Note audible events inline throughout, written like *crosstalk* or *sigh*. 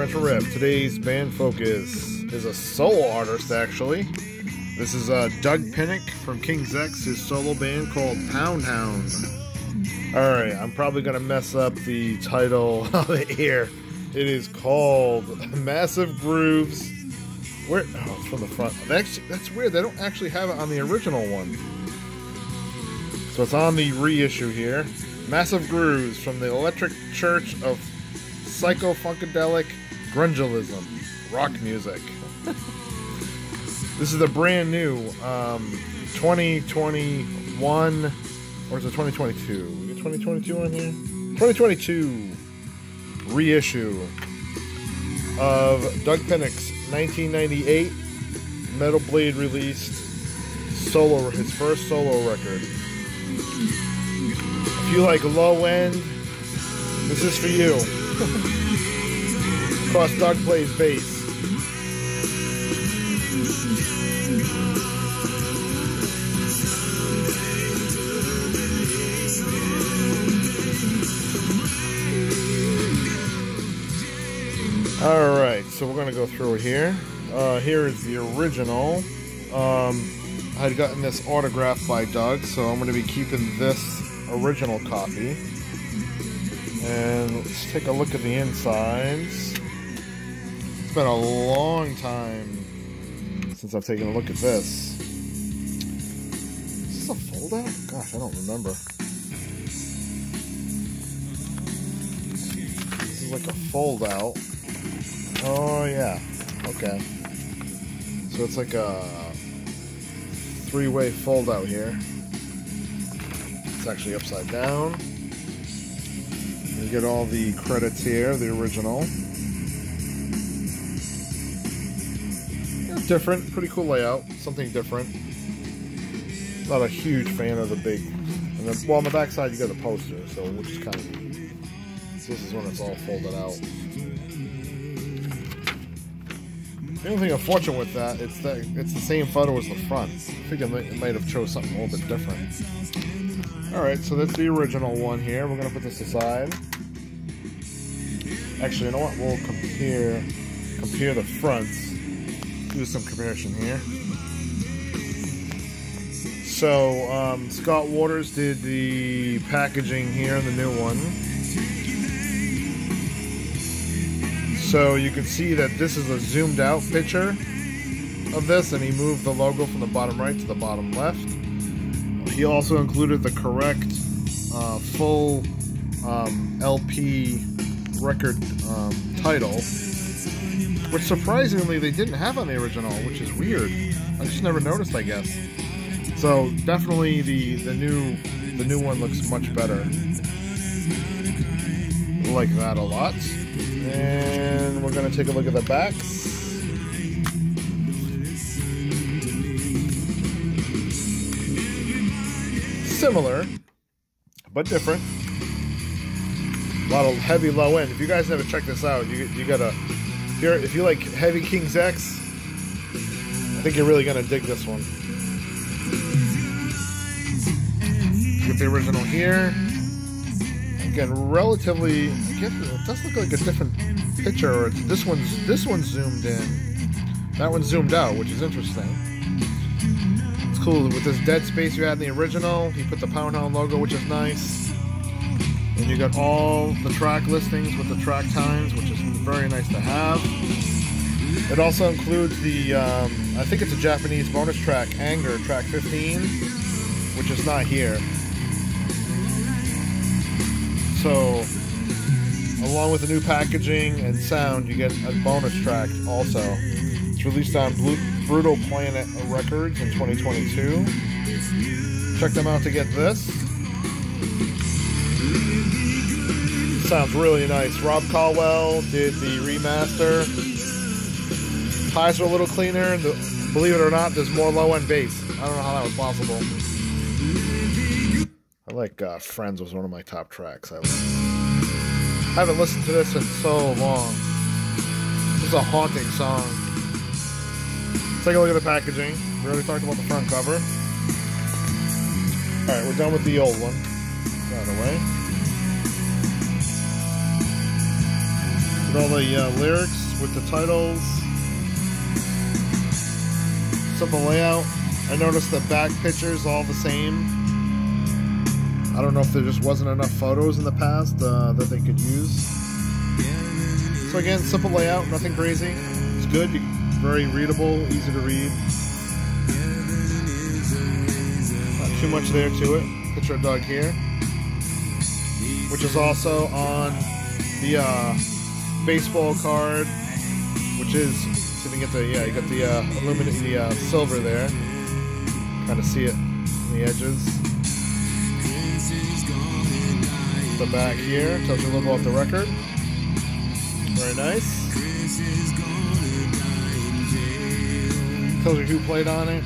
Riff. Today's band focus is a solo artist, actually. This is uh, Doug Pinnick from King's X, his solo band called Pound Hound. Alright, I'm probably going to mess up the title *laughs* of it here. It is called Massive Grooves. Where? Oh, from the front. That's, that's weird. They don't actually have it on the original one. So it's on the reissue here. Massive Grooves from the Electric Church of Psycho Funkadelic Grungealism. Rock music. this is a brand new um, 2021, or is it 2022? We get 2022 on here? 2022 reissue of Doug Pinnick's 1998 Metal Blade released solo, his first solo record. If you like low end, this is for you. Course, Doug plays bass. Alright, so we're to go through it here. Uh, here is the original. Um, I had gotten this autographed by Doug, so I'm to be keeping this original copy. And let's take a look at the insides. It's been a long time since I've taken a look at this. Is this a fold out? Gosh, I don't remember. This is like a fold out. Oh, yeah. Okay. So it's like a three-way fold out here. It's actually upside down. Get all the credits here, the original. Different, pretty cool layout, something different. Not a huge fan of the big. And then, well, on the back side you got the poster, so which is kind of. This is when it's all folded out. The only thing unfortunate with that, it's that it's the same photo as the front. I think it might have chose something a little bit different. All right, so that's the original one here. We're gonna put this aside. Actually, you know what? We'll compare compare the fronts. Do some comparison here. So um, Scott Waters did the packaging here in the new one. So you can see that this is a zoomed out picture of this, and he moved the logo from the bottom right to the bottom left. He also included the correct uh, full um, LP record um, title, which surprisingly they didn't have on the original, which is weird. I just never noticed, I guess. So definitely the the new the new one looks much better. Like that a lot. And we're to take a look at the backs. Similar, but different. A lot of heavy low end. If you guys never checked this out, you, you gotta. If, you're, if you like heavy King's X, I think you're really gonna dig this one. Get the original here again, relatively. I guess it does look like a different picture. This one's this one's zoomed in. That one's zoomed out, which is interesting. It's cool with this dead space you had in the original. You put the Pound Hound logo, which is nice. And you got all the track listings with the track times, which is very nice to have. It also includes the, um, I think it's a Japanese bonus track, Anger, track 15, which is not here. So, along with the new packaging and sound, you get a bonus track also. It's released on Blue, Brutal Planet Records in 2022. Check them out to get this. Sounds really nice. Rob Caldwell did the remaster. Highs are a little cleaner. Believe it or not, there's more low end bass. I don't know how that was possible. I like uh, Friends was one of my top tracks. I, I haven't listened to this in so long. This is a haunting song. Let's take a look at the packaging. We already talked about the front cover. Alright, we're done with the old one. Out of the way. with all the uh, lyrics, with the titles. Simple layout. I noticed the back pictures all the same. I don't know if there just wasn't enough photos in the past uh, that they could use. So again, simple layout, nothing crazy. It's good, very readable, easy to read. Not too much there to it. Picture of Doug here, which is also on the uh, baseball card, which is so you get the yeah you got the uh, aluminum the uh, silver there. Kind of see it in the edges. The back here tells you a little about the record. Very nice. Tells you who played on it.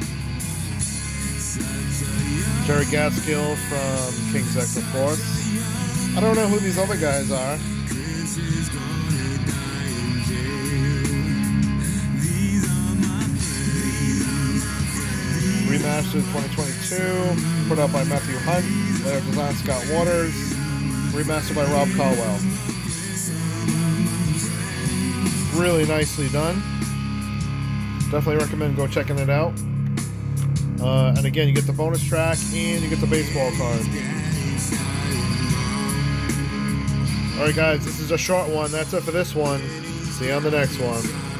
Jerry Gaskill from King's X, of course. I don't know who these other guys are. Remastered 2022, put out by Matthew Hunt, layer design Scott Waters, remastered by Rob Caldwell. Really nicely done. Definitely recommend go checking it out. Uh, and again, you get the bonus track and you get the baseball card. Alright, guys, this is a short one. That's it for this one. See you on the next one.